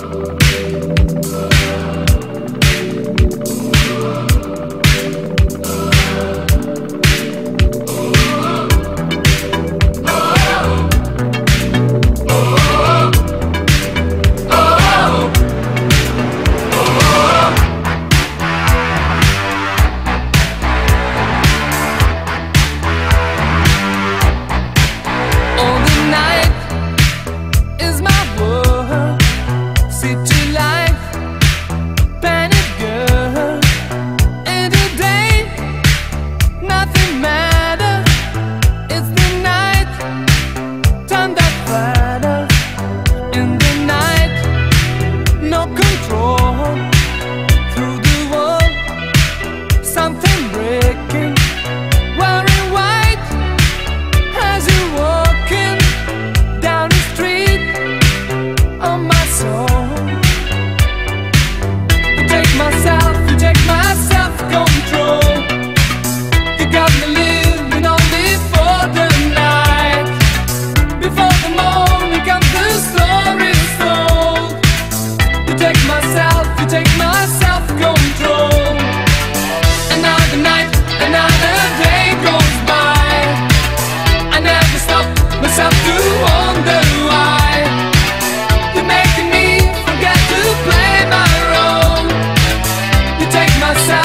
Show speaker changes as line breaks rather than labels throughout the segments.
Música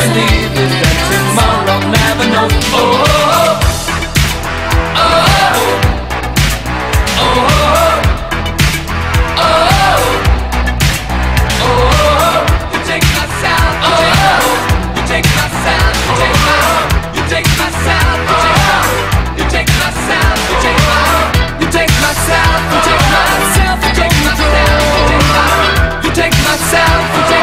sleep that tomorrow never knows. Oh, oh, oh, oh, oh, oh, oh, oh, you take my sound, oh, you take my sound, you take myself. you take you take my sound, you take myself. you take you take myself, you take myself, you take you take myself, you take